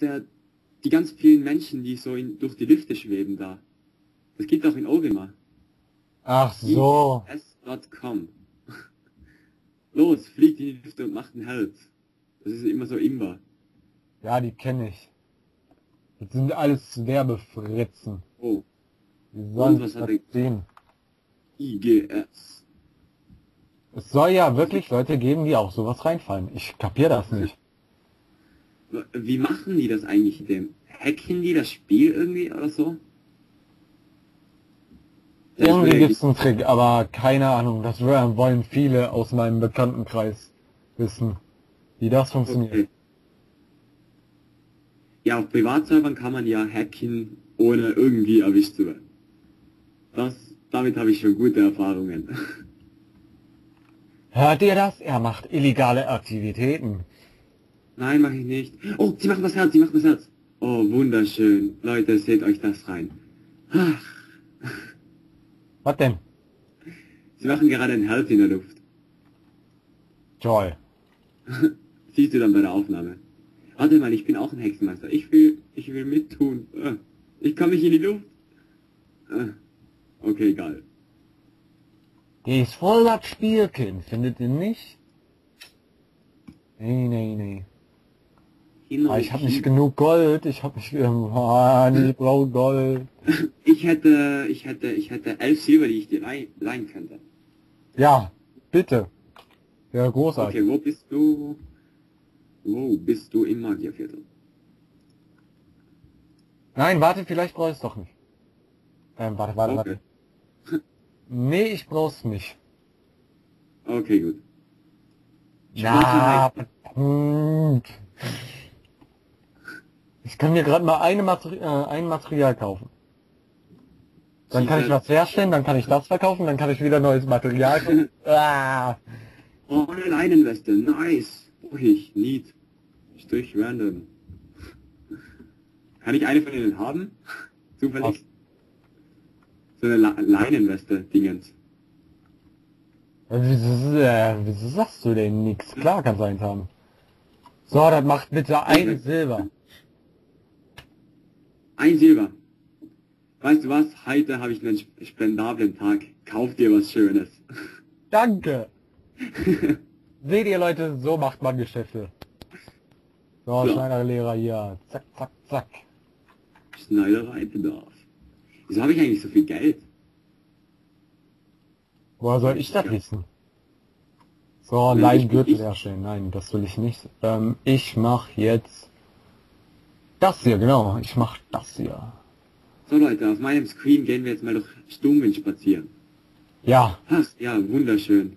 der, die ganz vielen Menschen, die so in, durch die Lüfte schweben da. Das gibt auch in Ogima. Ach so. S.com. Los, fliegt in die Lüfte und macht einen Halt. Das ist immer so Imba. Ja, die kenne ich. Das sind alles Werbefritzen. Oh, sollen Und was hat das sehen. IGS. Es soll ja wirklich Leute geben, die auch sowas reinfallen. Ich kapier das nicht. Wie machen die das eigentlich? Dem hacken die das Spiel irgendwie oder so? Das Irgendwie würde gibt's einen Trick, aber keine Ahnung. Das wollen viele aus meinem Bekanntenkreis wissen, wie das funktioniert. Okay. Ja, auf Privatservern kann man ja hacken, ohne irgendwie erwischt zu werden. Das, damit habe ich schon gute Erfahrungen. Hört ihr das? Er macht illegale Aktivitäten. Nein, mache ich nicht. Oh, sie machen das Herz, sie machen das Herz. Oh, wunderschön. Leute, seht euch das rein. Ach, Was denn? sie machen gerade ein Herz in der Luft. Toll. Siehst du dann bei der Aufnahme. Warte mal, ich bin auch ein Hexenmeister. Ich will, ich will mittun. Äh, Ich kann mich in die Luft. Äh, Okay, egal. Die ist voll das Spielkind, findet ihr nicht? Nee, nee, nee. Ah, ich habe nicht genug Gold, ich habe nicht... Mann, ich brauche Gold. Ich hätte, ich hätte, ich hätte elf Silber, die ich dir leih- leihen könnte. Ja, bitte. Ja, großartig. Okay, wo bist du? Wo bist du im Magierviertel? Nein, warte, vielleicht brauche ich es doch nicht. Ähm, warte, warte, Okay. warte. Nee, ich brauch's nicht. Okay, gut. Ja, verdammt. Ich kann mir gerade mal eine Materi äh, ein Material kaufen. Dann kann ich was herstellen, dann kann ich das verkaufen, dann kann ich wieder neues Material kaufen. Ah, Oh, eine Leinenweste, nice. Ruhig, neat. Strich random. Kann ich eine von ihnen haben? Zufällig? So eine La Leinenweste, Dingens. wieso, äh, wieso sagst du denn nix? Klar kannst du eins haben. So, das macht bitte ein Silber. Ein Silber. Weißt du was? Heute habe ich einen sp- spendablen Tag. Kauf dir was Schönes. Danke. Seht ihr Leute, so macht man Geschäfte. So, Ja. Schneiderlehrer hier. Zack, zack, zack. Schneidereibedarf. Wieso habe ich eigentlich so viel Geld? Woher soll ich das wissen? So, ich- herstellen. Nein, das will ich nicht. Ähm, ich mach jetzt das hier, genau. Ich mach das hier. So Leute, auf meinem Screen gehen wir jetzt mal durch Stummwind spazieren. Ja, Ach, ja, wunderschön.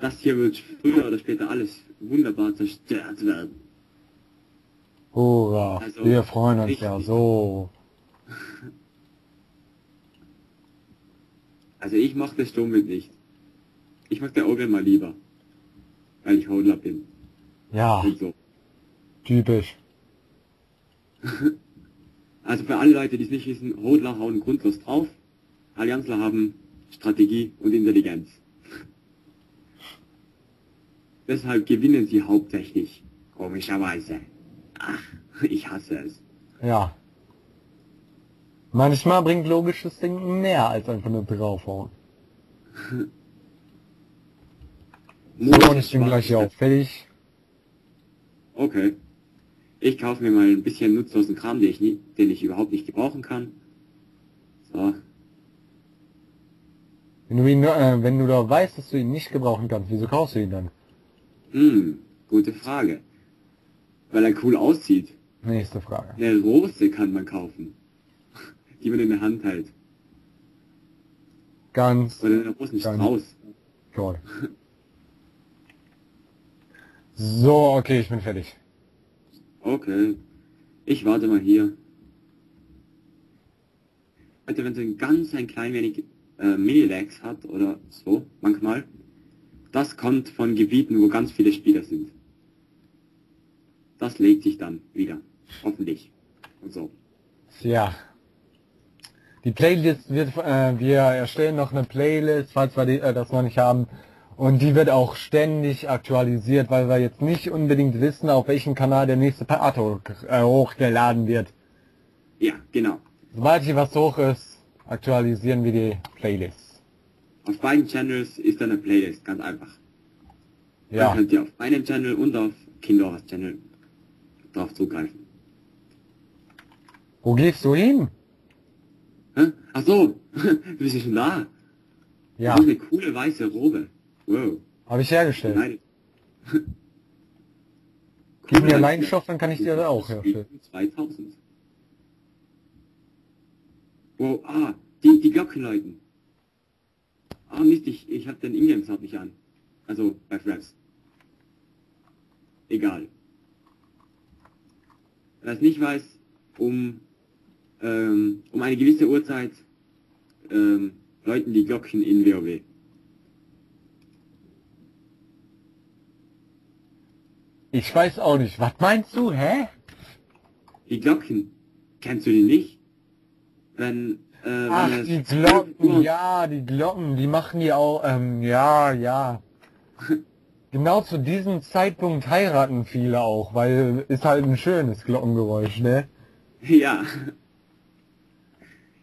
Das hier wird früher oder später alles wunderbar zerstört werden. hurra. Also, Wir freuen uns ja so. Also ich mochte Stummwind nicht. Ich mag der Ogre mal lieber. Weil ich Hodler bin. Ja, so. typisch. Also für alle Leute, die es nicht wissen, Hodler hauen grundlos drauf. Allianzler haben Strategie und Intelligenz. Deshalb gewinnen sie hauptsächlich. Komischerweise. Ach, ich hasse es. Ja. Manchmal bringt logisches Denken mehr als einfach nur draufhauen. So, und ich bin gleich hier auch fertig. Okay. Ich kaufe mir mal ein bisschen nutzlosen Kram, den ich, nie, den ich überhaupt nicht gebrauchen kann. So. Wenn du ihn, äh, wenn du doch weißt, dass du ihn nicht gebrauchen kannst, wieso kaufst du ihn dann? Hm, gute Frage. Weil er cool aussieht. Nächste Frage. Eine Rose kann man kaufen. Die man in der Hand hält. Ganz Oder einen Rosenstrauß. toll. So, okay, ich bin fertig. Okay. Ich warte mal hier. Leute, wenn so ein ganz ein klein wenig äh, Mini-Lags hat oder so, manchmal, das kommt von Gebieten, wo ganz viele Spieler sind. Das legt sich dann wieder. Hoffentlich. Und so. Ja. Die Playlist wird, äh, wir erstellen noch eine Playlist, falls wir die, äh, das noch nicht haben. Und die wird auch ständig aktualisiert, weil wir jetzt nicht unbedingt wissen, auf welchem Kanal der nächste Part hoch, äh, hochgeladen wird. Ja, genau. Sobald hier was hoch ist, aktualisieren wir die Playlist. Auf beiden Channels ist dann eine Playlist, ganz einfach. Dann Ja. könnt ihr auf meinem Channel und auf Kindoras Channel drauf zugreifen. Wo gehst du hin? Hä? Ach so, du bist ja schon da. Ja, Du hast eine coole weiße Robe. Wow. habe ich hergestellt. Nein. Gib mir Leidenschaft, dann kann ich dir auch herstellen. 2000. Wow, ah, die, die Glocken läuten. Ah, Mist, ich, ich hab den Ingame-Sound nicht an. Also, bei Fraps. Egal. Wer es nicht weiß, um, ähm, um eine gewisse Uhrzeit, ähm, läuten die Glocken in WoW. Ich weiß auch nicht. Was meinst du, hä? Die Glocken, kennst du die nicht? Wenn, äh, wenn Ach, es die 12 Uhr Glocken, ja, die Glocken, die machen die auch, ähm, ja, ja. Genau zu diesem Zeitpunkt heiraten viele auch, weil ist halt ein schönes Glockengeräusch, ne? Ja.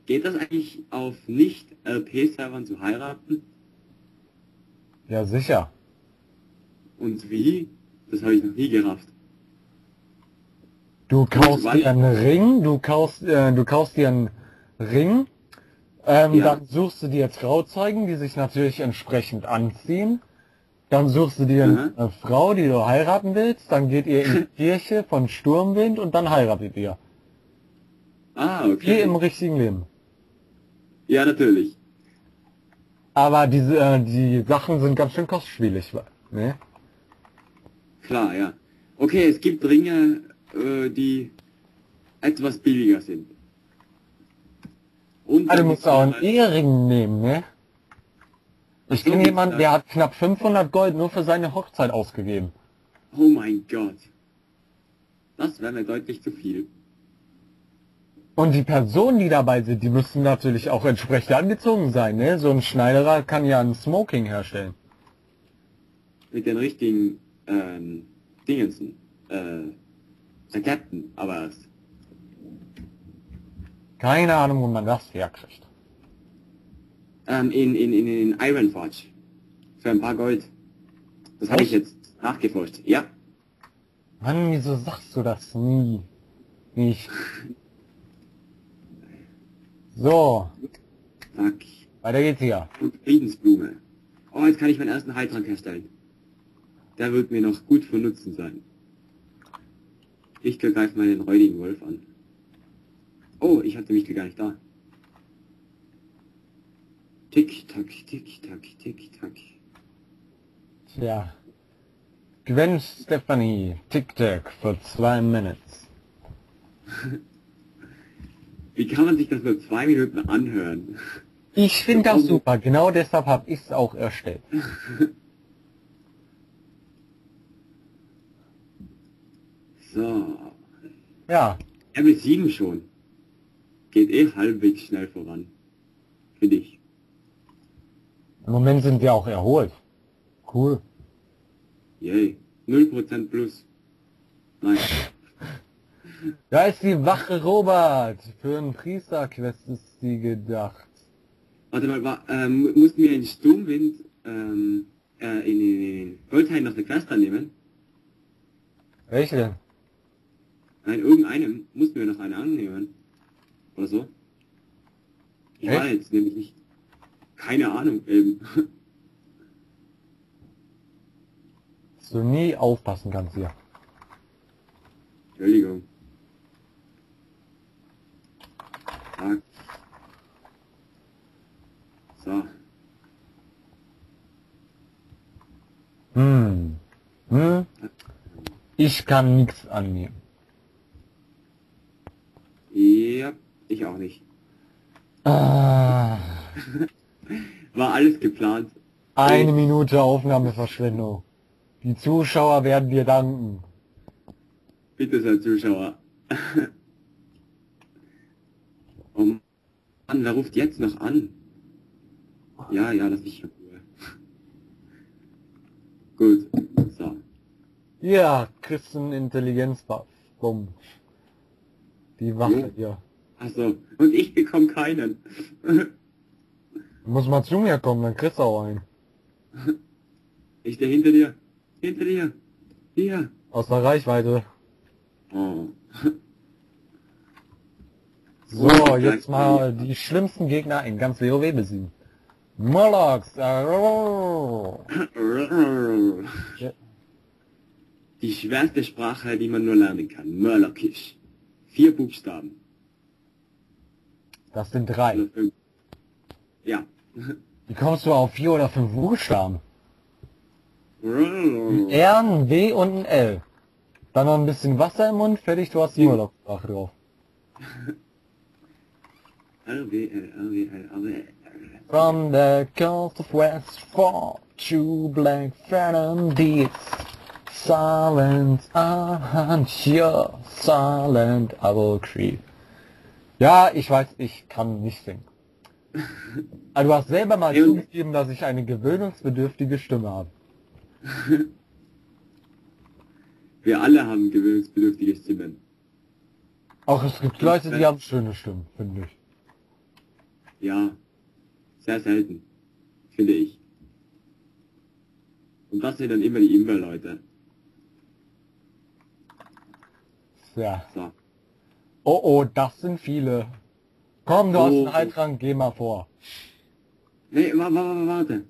Geht das eigentlich auf Nicht-LP-Servern zu heiraten? Ja, sicher. Und wie? Das habe ich noch nie gerafft. Du kaufst dir einen Ring, du kaufst, äh, du kaufst dir einen Ring, ähm, Ja. dann suchst du dir Trauzeugen, die sich natürlich entsprechend anziehen. Dann suchst du dir Mhm. eine Frau, die du heiraten willst, dann geht ihr in die Kirche von Sturmwind und dann heiratet ihr. Ah, Wie okay. im richtigen Leben. Ja, natürlich. Aber diese, äh, die Sachen sind ganz schön kostspielig, ne? Klar, ja. Okay, es gibt Ringe, äh, die etwas billiger sind. Und du dann musst auch einen Ehering nehmen, ne? Ich kenne jemanden, der hat knapp 500 Gold nur für seine Hochzeit ausgegeben. Oh mein Gott. Das wäre mir deutlich zu viel. Und die Personen, die dabei sind, die müssen natürlich auch entsprechend angezogen sein, ne? So ein Schneiderer kann ja ein Smoking herstellen. Mit den richtigen, ähm, Dingensen. Äh, Captain, aber erst. Keine Ahnung, wo man das herkriegt. Ähm, in, in, in, in Ironforge. Für ein paar Gold. Das habe ich jetzt nachgeforscht. Ja. Mann, wieso sagst du das nie? Nicht. So, Fuck. weiter geht's hier. Und Friedensblume. Oh, jetzt kann ich meinen ersten Heiltrank herstellen. Der wird mir noch gut von Nutzen sein. Ich greife mal den räudigen Wolf an. Oh, ich hatte mich gar nicht da. Tick, tack, tick, tack, tick, tack. Tja. Gwen Stephanie, Tic-Tac für zwei Minutes. Wie kann man sich das nur zwei Minuten anhören? Ich finde das super, genau deshalb habe ich es auch erstellt. So. Ja, Level 7 schon. Geht eh halbwegs schnell voran. Finde ich. im Moment sind wir auch erholt. Cool. Yay. 0% plus. Nein. Da ist die Wache Robert. Für einen Priesterquest ist sie gedacht. Warte mal, war, ähm, mussten wir in Sturmwind, ähm, äh, in, in, in Goldhain noch eine Quest annehmen? Welche denn? Nein, irgendeinem mussten wir noch eine annehmen. Oder so. Ich Echt? weiß nämlich nicht. Keine Ahnung, eben. Dass du nie aufpassen kannst hier. Entschuldigung. So. Hm. Hm? Ich kann nichts annehmen. Ja, ich auch nicht. Ah, War alles geplant. eine Minute Aufnahmeverschwendung. Die Zuschauer werden dir danken. Bitte sehr, Zuschauer. oh Mann, wer ruft jetzt noch an? Ja, ja, lass mich in Ruhe. Gut. So. Ja, kriegst einen Intelligenzbuff. Bumm. Die Waffe hier. Achso. Und ich bekomme keinen. Du musst mal zu mir kommen, dann kriegst du auch einen. ich stehe hinter dir. Hinter dir. Hier. Aus der Reichweite. Oh. So, jetzt mal die schlimmsten Gegner in ganz WoW besiegen. Molochs. äh. Die schwerste Sprache, die man nur lernen kann. Murlokisch. Vier Buchstaben. Das sind drei. Ja. Wie kommst du auf vier oder fünf Buchstaben? Ein R, ein W und ein L. Dann noch ein bisschen Wasser im Mund, fertig, du hast die Moloch-Sprache drauf. R, W, L, W, L, W, L. From the coast of Westfall to Black Phantom Deeds. Silent and your silent I will creep. Ja, ich weiß, ich kann nicht singen. Aber du hast selber mal Ja. zugegeben, dass ich eine gewöhnungsbedürftige Stimme habe. Wir alle haben gewöhnungsbedürftige Stimmen. Auch es gibt Leute, die haben schöne Stimmen, finde ich. Ja. Sehr selten. Finde ich. Und das sind dann immer die Imber-Leute. Ja. So. Oh oh, das sind viele. Komm, du hast Oh. einen Heiltrank, geh mal vor. Nee, wa wa wa warte.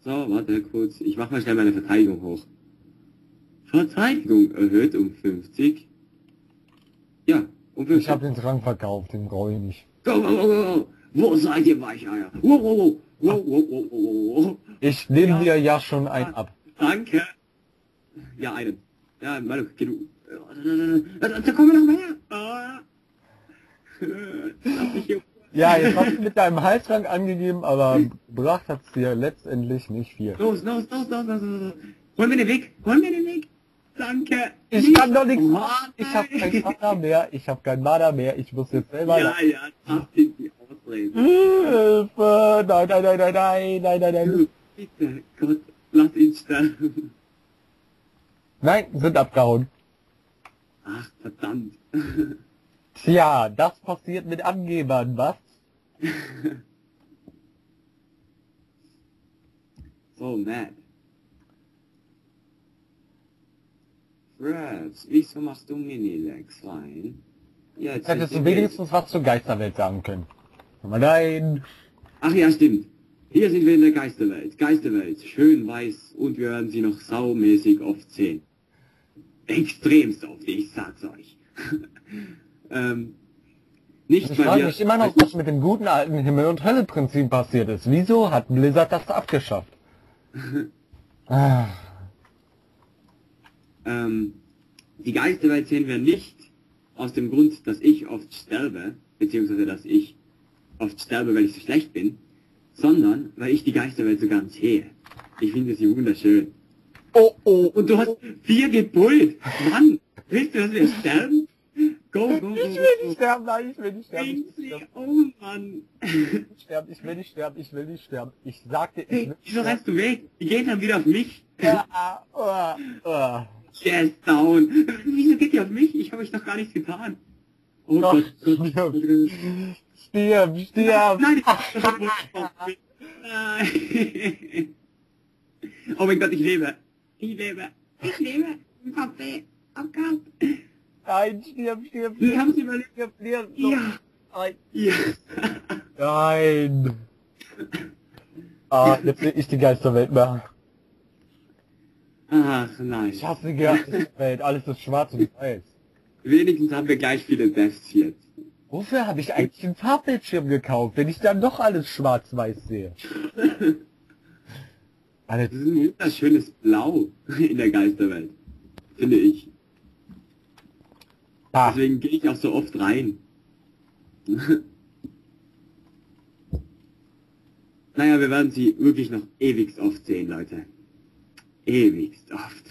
So, warte kurz. Ich mach mal schnell meine Verteidigung hoch. Verteidigung erhöht um 50. Ja, um 50. Ich habe den Trank verkauft, den brauche ich nicht. Go, go, go, go. Wo seid ihr Weicheier? Wow, wow. Wow, wow, wow, wow, wow. Ich nehme Ja. dir ja schon einen ab. Danke. Ja, einen. Ja, Manu, geh du. Da, kommen noch mehr. Ja, jetzt hast du mit deinem Heiltrank angegeben, aber gebracht hat's dir letztendlich nicht viel. Los, los, los, los, los, los. Hol mir den Weg, hol mir den Weg. Danke. Ich kann doch nichts machen. Ich habe kein Mana mehr. Ich habe kein Mana mehr. Ich muss jetzt selber... Ja, ja, das sind die Ausreden. Hilfe! Nein, nein, nein, nein, nein, nein, nein, nein. Bitte, Gott, lass ihn sterben. Nein, sind abgehauen. Ach, verdammt. Tja, das passiert mit Angebern, was? So mad. Freds, wieso machst du Minilex rein? Ja, jetzt Hättest du wenigstens was zur Geisterwelt sagen können. Aber nein. Ach ja, stimmt. Hier sind wir in der Geisterwelt. Geisterwelt, schön weiß und wir werden sie noch saumäßig oft sehen. Extremst oft, ich sag's euch. ähm, nicht Ich frage mich immer noch, was mit dem guten alten Himmel- und Hölle-Prinzip passiert ist. Wieso hat Blizzard das abgeschafft? Ah, Ähm, die Geisterwelt sehen wir nicht aus dem Grund, dass ich oft sterbe, beziehungsweise dass ich oft sterbe, weil ich so schlecht bin, sondern weil ich die Geisterwelt so gern sehe. Ich finde sie wunderschön. Oh, oh. Und du hast vier gebullt. Mann, willst du, dass wir sterben? Go, go, go. Ich will nicht sterben, nein, ich will nicht sterben. Ich will nicht sterben. Oh Mann. nicht sterben, ich will nicht sterben, ich will nicht sterben. Ich sagte, ich will nicht wieso sterben. rennst du weg? Gehen dann wieder auf mich. Ja, ah, ah, ah. Ist down. Wieso geht ihr auf mich? Ich habe euch doch gar nichts getan. Oh Doch, Gott, Gott, stirb. Gott, Gott. Stirb, stirb. Nein, Nein. Oh mein Gott, ich lebe. Ich lebe. Ich lebe. Kaffee. Gott. Nein, stirb, stirb, Wir haben es überlebt. stirb, stirb. Ja. Nein. Ja. Nein. Ah, jetzt will ich die Geisterwelt mehr. Ach nein. Ich hasse die Geisterwelt, alles ist schwarz und weiß. Wenigstens haben wir gleich viele Deaths jetzt. Wofür habe ich eigentlich einen Farbbildschirm gekauft, wenn ich dann doch alles schwarz-weiß sehe? Alles Das ist ein wunderschönes Blau in der Geisterwelt. Finde ich. ah, Deswegen gehe ich auch so oft rein. naja, wir werden sie wirklich noch ewigst oft sehen, Leute. Ewigst oft.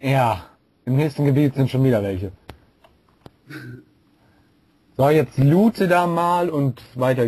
Ja, im nächsten Gebiet sind schon wieder welche. So, jetzt loote da mal und weiter